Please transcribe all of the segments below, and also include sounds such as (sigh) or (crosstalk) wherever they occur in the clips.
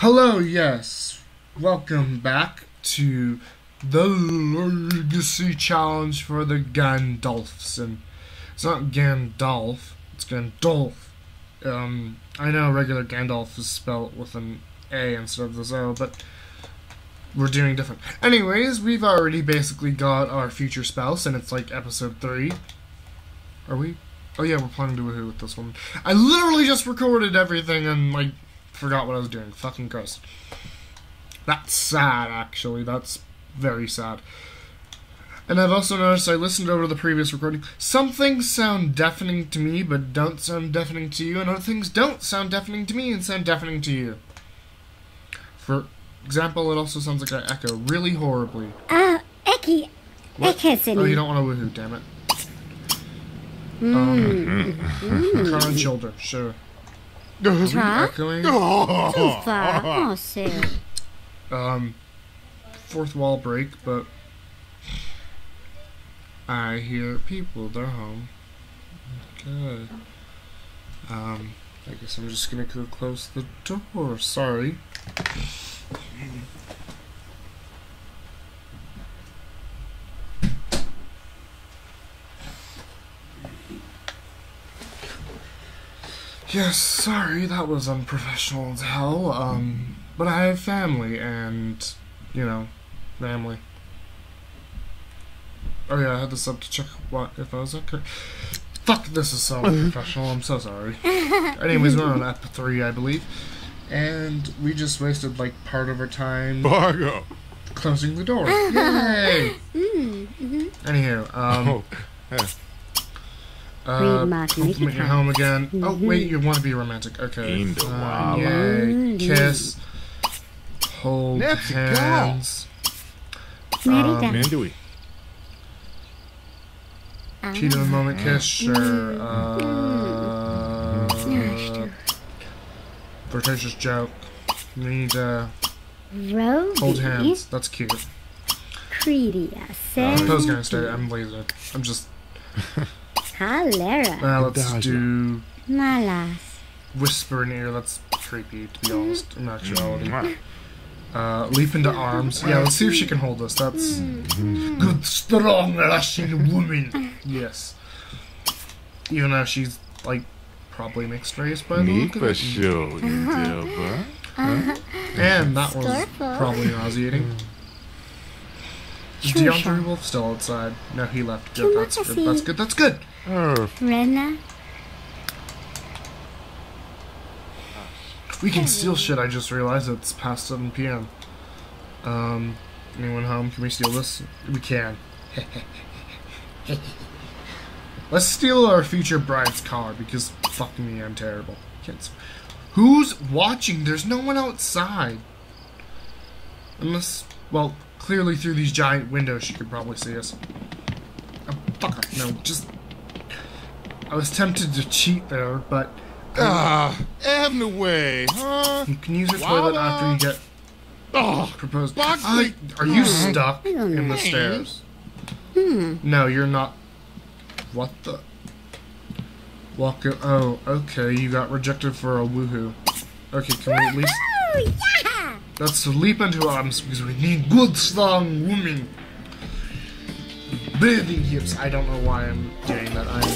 Hello, yes. Welcome back to the Legacy Challenge for the Gandalfs. And it's not Gandalf, it's Gandolf. Um, I know regular Gandalf is spelled with an A instead of this O, but we're doing different. Anyways, we've already basically got our future spouse, and it's like episode 3. Are we? Oh yeah, we're planning to woohoo with this one. I literally just recorded everything and, like, forgot what I was doing. Fucking Christ. That's sad, actually. That's very sad. And I've also noticed I listened over the previous recording. Some things sound deafening to me, but don't sound deafening to you, and other things don't sound deafening to me and sound deafening to you. For example, it also sounds like I echo really horribly. Ah, Eki. What? Ekesini. Oh, you don't want to woohoo, damn it. Um, (laughs) crown and shoulder, sure. Are we Huh? echoing? Too far. Oh, (laughs) so. um, fourth wall break, but I hear people. They're home. Okay. Um, I guess I'm just gonna go close the door. Sorry. Yes, sorry, that was unprofessional as hell. Um, but I have family and, you know, family. Oh yeah, I had this up to check what if I was okay. Fuck, this is so (laughs) unprofessional. I'm so sorry. Anyways, we're on ep three, I believe, and we just wasted like part of our time Fargo. closing the door. (laughs) Yay! Anywho, um, Oh, uh, Read Mark, make compliment it your home again. Oh wait, you want to be romantic? Okay. Ainda Uh, yay! Kiss. Hold Let's go. hands. Merida. Mandui. Cheat in a moment kiss, sure. Uh, flirtatious joke. We need to Rovi. hold hands. That's cute. Credia. Uh, Sen. Poe's gonna stay. I'm lazy. I'm just. (laughs) Halera. Uh, let's do Malas. whisper in ear. That's creepy, to be honest. Mm. In actuality. Uh, leap into arms. Yeah, let's see if she can hold us. That's mm. good, strong Russian woman. Yes. Even though she's like probably mixed race by the look of Nipa it. show, (laughs) Dilba. Uh-huh. And that was probably nauseating. Is Sure, DeAndre sure. Wolf still outside? No, he left. Good. That's good. That's good. That's good. Oh, Rena. We can steal shit. I just realized it's past 7 p.m. Um, anyone home? Can we steal this? We can. (laughs) Let's steal our future bride's car because fuck me, I'm terrible. Can't Who's watching? There's no one outside. Unless, well, clearly through these giant windows, she could probably see us. Oh, fuck off. No, just. I was tempted to cheat there, but. Um, ah, Avenue Way, huh? You can use your toilet Wawa. after you get Oh, proposed. I- are you stuck in the stairs? No, you're not. What the? Walk. Oh, okay. You got rejected for a woohoo. Okay, can we at least? Yeah. Let's leap into arms because we need good, strong women. Bathing hips. I don't know why I'm doing that. I'm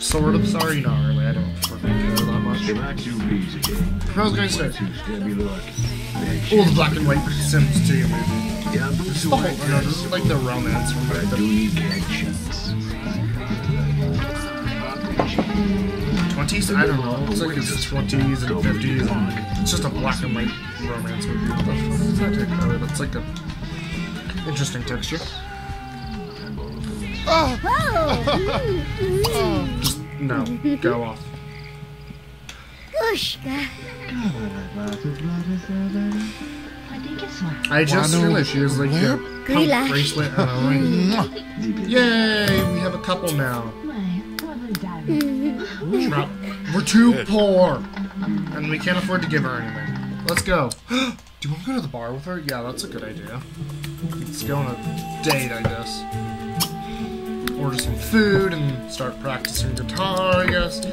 sort of sorry, not really. I don't fucking care that much. I was gonna say, all the black and white Sims 2 movie. You know, this is like the romance from back then. 20s? I don't know. It's like it's 20s and 50s. And it's just a black and white romance movie. What is that take? Oh, that's like a interesting texture. Whoa. (laughs) Just, no. Go off. I just realized she has like a pump bracelet and a ring. Yay! We have a couple now. (laughs) We're too poor, and we can't afford to give her anything. Let's go. (gasps) Do you want to go to the bar with her? Yeah, that's a good idea. Let's go on a date, I guess. Order some food and start practicing guitar, I guess.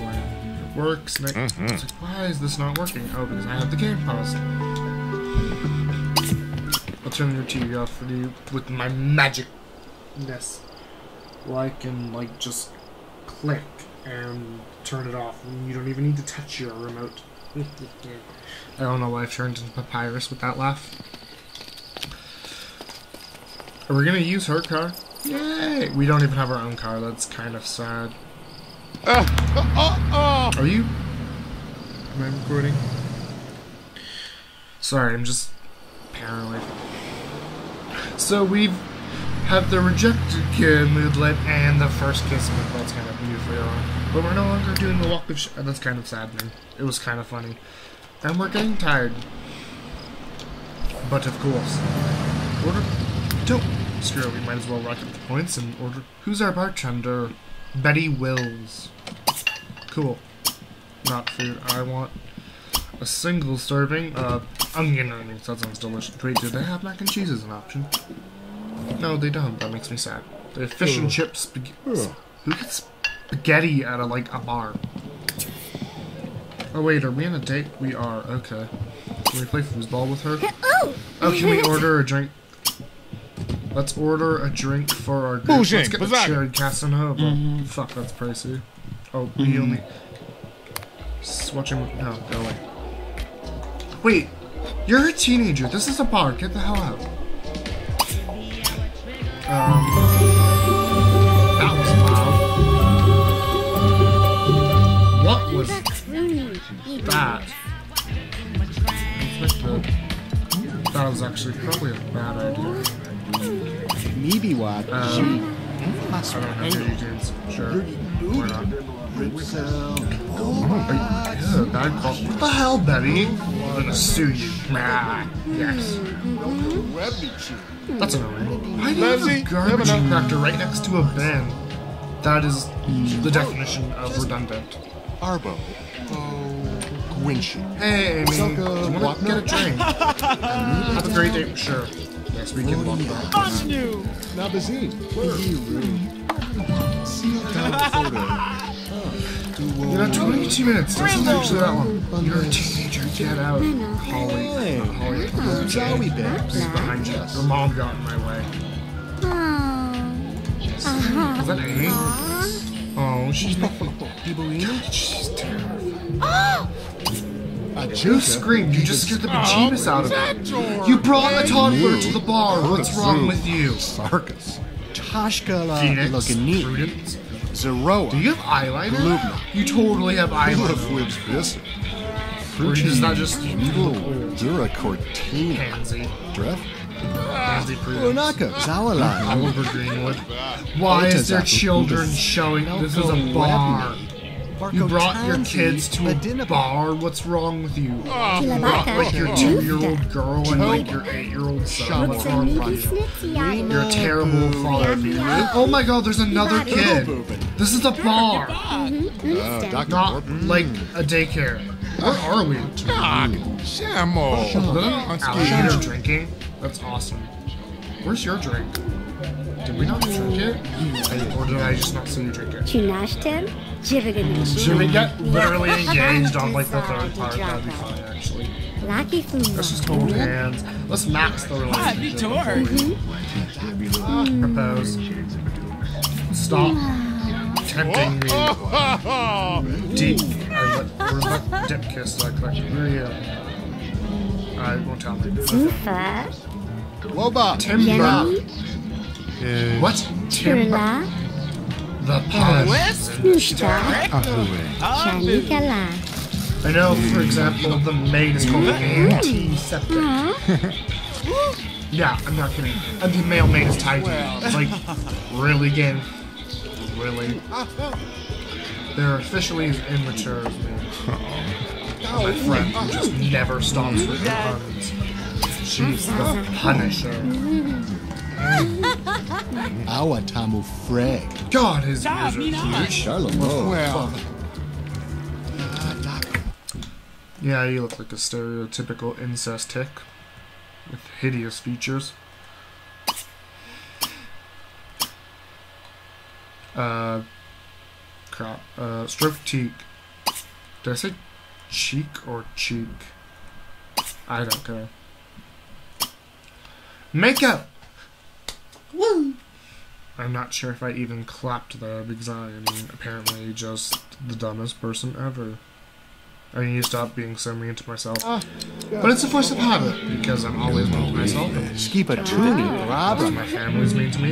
Boy. works. And I, it's like, why is this not working? Oh, because I have the game paused. I'll turn your TV off for you with my magicness. Well, I can, like, just click and turn it off. And you don't even need to touch your remote. I don't know why I've turned into Papyrus with that laugh. Are we gonna use her car? Yay! We don't even have our own car. That's kind of sad. Oh, Are you? Am I recording? Sorry, I'm just paranoid. So we have the rejected kid moodlet and the first kiss moodlet's kind of new for you. But we're no longer doing the walk of sh- That's kind of saddening. It was kind of funny. And we're getting tired. But of course. Order. Don't. Screw it, we might as well rack up the points and order. Who's our bartender? Betty Wills. Cool. Not food. I want a single serving of onion rings. That sounds delicious. Wait, do they have mac and cheese as an option? No, they don't. That makes me sad. They have fish and chips. Spaghetti. Who gets spaghetti at a like a bar? Oh wait, are we on a date? We are. Okay. Can we play foosball with her? Oh! Oh, can we order a drink? Let's order a drink for our group. Bullshit, Let's get the Bazaga. cherry Casanova. Fuck, that's pricey. Oh, we only. Swatching. No, go away. Wait, you're a teenager. This is a bar. Get the hell out. Um. That was. What was that? That was actually probably a bad idea. Maybe what? Um, I don't know. Sure. Why not? What the hell, Betty? I'm gonna sue you. Nah. Yes. That's annoying. Why do you have a Lindsay, garbage compactor right next to a bin? That is the definition of redundant. Arbo. Oh, Gwinchi. Hey, Amy. Do Suck a you want what to get a drink? Have a great day. For sure. Yes, we can walk back. Nabazine. You know, 22 minutes. This isn't actually that long. You're a teenager. Get out. Holly. Hey. Holly. Zowie babes. Who's behind you? Your mom got in my way. Oh. Is that Amy? Oh, she's not. She's terrible. (gasps) You screamed. You just scared the bejeebus out of me. You brought a toddler to the bar. What's wrong with you? Sarkis. Tashkala Phoenix. Logani. Prudence. Zeroa. Do you have eyeliner? Lubna. You totally have eyeliner. Lives this. Or is not just Dura Cortina. pansy? Dref. Pansy Prudence. Lunaka. Zawala. Oliver Greenwood. Why is there children showing? This is a bar. You brought your kids to a bar. What's wrong with you? You brought like your two-year-old girl and like your eight-year-old son. What's wrong with you? You're a terrible father. Oh my god, there's another kid. This is a bar, Uh, not like a daycare. Where are we? Ah, Shamo. Alligator drinking? That's awesome. Where's your drink? Did we not drink it? Or did I just not see you drink it? Tunashtem, Jivigan. Should we get literally engaged on like the third part? That'd be fun, actually. Lucky Food. Let's just hold hands. Let's max the relationship. Ah, Propose. Stop tempting me. (laughs) Deep. I let, dip kiss like like where you? I won't tell me. Ufa. Woba. Timber. What? Timber. The. Nushta. I know, for example, the maid is called antiseptic. Yeah, I'm not kidding. And the male maid is tidy. It's like, really, game? Really? They're officially as immature as me. My friend who just never stops with her puns. She's the Punisher. (laughs) Awatamu Freg. God, his ears are huge. Charlotte. Well. Yeah, you look like a stereotypical incest tick with hideous features. Uh, crap. Uh, stroke teak. Did I say cheek or cheek? I don't care. Makeup! Woo! I'm not sure if I even clapped there because I am apparently just the dumbest person ever. I need to stop being so mean to myself. Ah, but it's a force of habit because I'm always mean to myself. Skip a tune, Because Robert. my family's mean to me.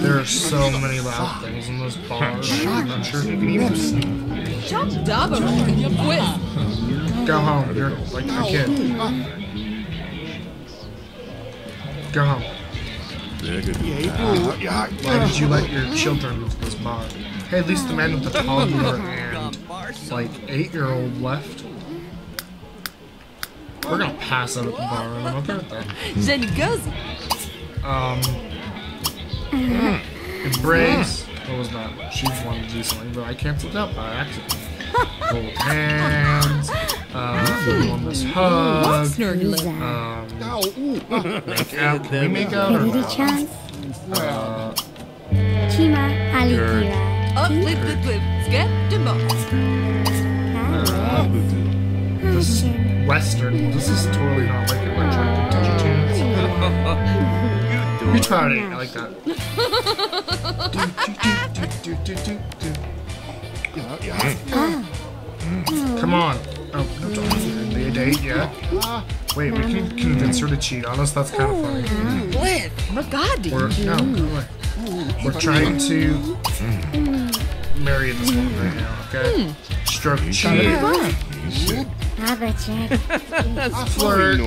There are so many loud things in this bar. I'm not sure if you can even Chop double quiz. go home. You're like a kid. Ah. Go home. Why did you let your children into this bar? Hey, at least the man with the toddler and like eight-year-old left. We're gonna pass out at the bar, and I'm okay with that. Jenny goes. Um, embrace. What was that? She wanted to do something, but I canceled out by accident. Hold hands. (laughs) Uh, everyone this hug. Um, (laughs) make out. Can we make out or Ready to no? chance? Uh, Chima Alitira. Up, flip, flip, flip. Skip, this is Western. This is totally not like electronic digitunes. We tried it. I like that. Do, do, do, do, do, do, do. Come on. Oh, no, don't end the date yet. Wait, we can convince her to cheat on us. That's kind of funny. Flip. Magadi. We're, no, go away. We're trying to marry this woman right now, okay? Stroke cheek, Have check. (laughs) flirt,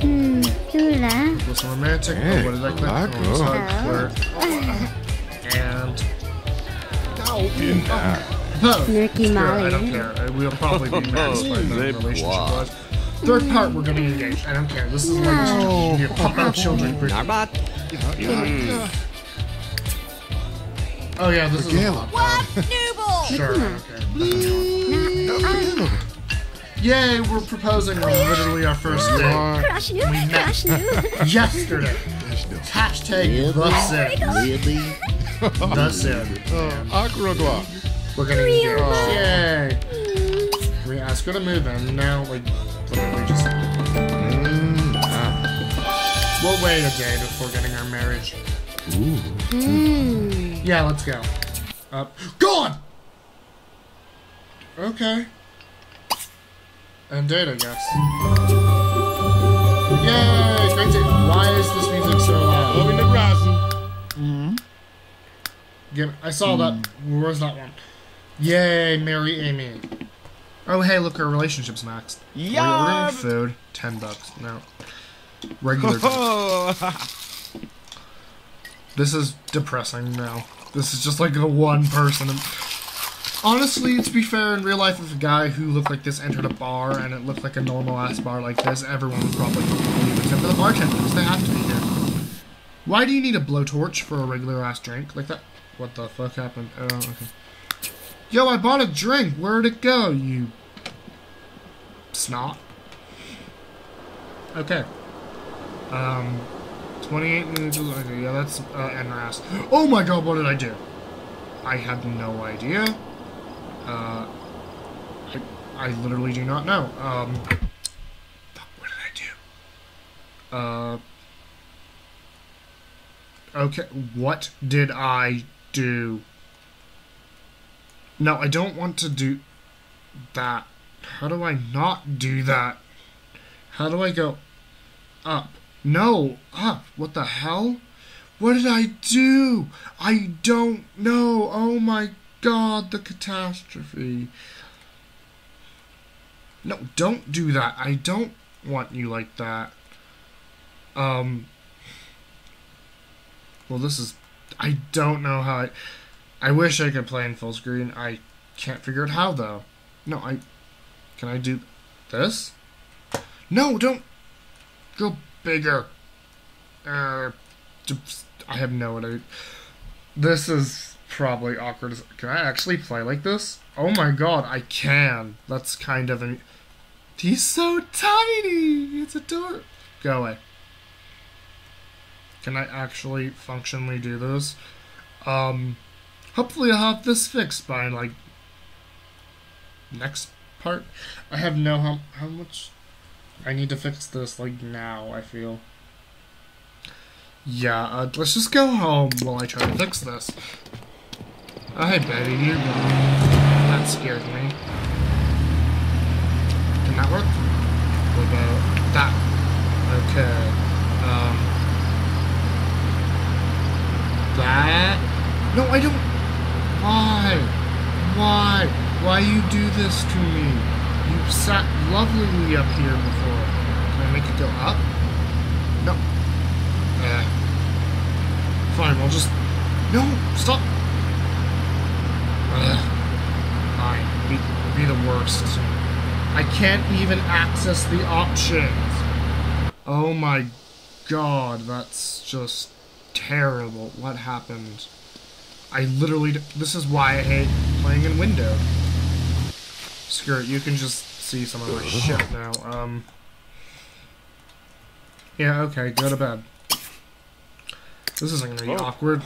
Hmm, Kula. with some romantic. Oh, what did I click? Hey, Oh, hug, flirt, and pose. Nurky Sure, I don't care. Uh, We'll probably be (laughs) married by the relationship was. Third part, we're gonna engage. I don't care. This is like you pop out children. quick. Oh yeah, this is Gala. Nooble. sure. Okay. Yay, we're proposing uh, on literally our first date Crush new, We met. crush new. yesterday. Hashtag the Sid. The Sid. (laughs) Uh, Aquagua. We're gonna engage. Yay! Mm. We asked her to move in. Now, like, literally just. We'll wait a day before getting our marriage. Yeah, let's go. Up. Gone! Okay. And date, I guess. Yay! Great date. Why is this music so loud? Loving the rising. Give, I saw that. Where's that one? Yay, Mary Amy. Oh, hey, look, our relationship's maxed. We're ordering food. Ten bucks. No. Regular. (laughs) this is depressing now. This is just like a one person. Honestly, to be fair, in real life, if a guy who looked like this entered a bar and it looked like a normal ass bar like this, everyone would probably leave except for the bartenders. They have to be here. Why do you need a blowtorch for a regular ass drink like that? What the fuck happened? Oh, okay. Yo, I bought a drink. Where'd it go, you snot? Okay. Um, 28 minutes. Okay, yeah, that's uh, NRAS. Oh my god, what did I do? I have no idea. Uh, I, I literally do not know. Um, fuck, what did I do? Uh, okay, what did I do? No, I don't want to do that. How do I not do that? How do I go up? No, up. What the hell? What did I do? I don't know. Oh my god, the catastrophe. No, don't do that. I don't want you like that. Um. Well, this is. I don't know how I. I wish I could play in full screen. I can't figure out how, though. No, I. Can I do this? No, don't. Go bigger. Uh, I have no idea. This is probably awkward. Can I actually play like this? Oh my god, I can. That's kind of an. He's so tiny. It's a adorable. Go away. Can I actually functionally do this? Um, hopefully I'll have this fixed by like next part. I have no how how much I need to fix this like now. I feel. Yeah, uh, let's just go home while I try to fix this. Oh, hey, Betty, you're gone. That scared me. Can that work? What about that? Okay. Um. That? No, I don't. Why? Why? Why you do this to me? You sat lovelyly up here before. Can I make it go up? No. Eh. Fine, I'll just. No! Stop! Fine. Be, be the worst. I can't even access the options. Oh my god, that's just terrible. What happened? I literally. This is why I hate playing in window. Screw it, you can just see some of my shit now. Um. Yeah, okay, go to bed. This isn't gonna be Oh. awkward.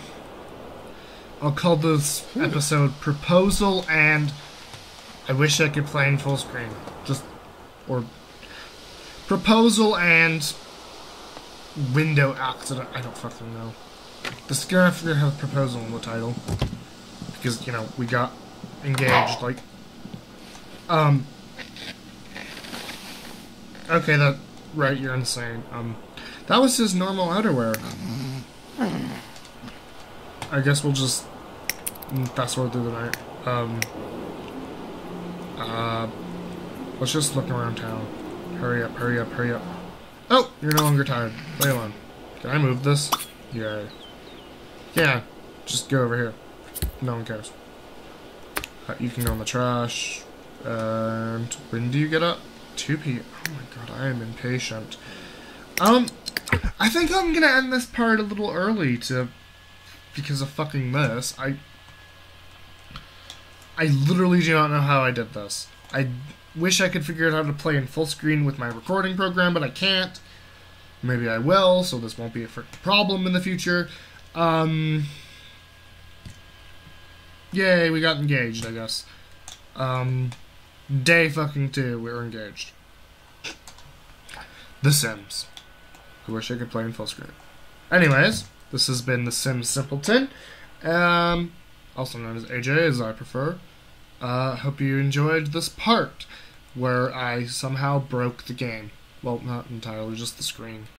I'll call this episode Proposal and I wish I could play in full screen. Just. Or. Proposal and. Window accident. I don't fucking know. This is gonna have proposal in the title. Because, you know, we got engaged, like. Um. Okay, that. Right, you're insane. Um. That was his normal outerwear. I guess we'll just. mm, Fast forward through the night. Um. Uh. Let's just look around town. Hurry up, hurry up, hurry up. Oh, you're no longer tired. Play alone. Can I move this? Yeah. Yeah, just go over here. No one cares. Uh, you can go in the trash. And when do you get up? 2 p. Oh my god, I am impatient. Um, I think I'm gonna end this part a little early to because of fucking this. I I literally do not know how I did this. I wish I could figure out how to play in full screen with my recording program, but I can't. Maybe I will, so this won't be a problem in the future. Um, yay, we got engaged, I guess. Um, day fucking two, we were engaged. The Sims. I wish I could play in full screen. Anyways, this has been The Sims Simpleton. Um, also known as AJ, as I prefer. Uh, hope you enjoyed this part where I somehow broke the game. Well, not entirely, just the screen.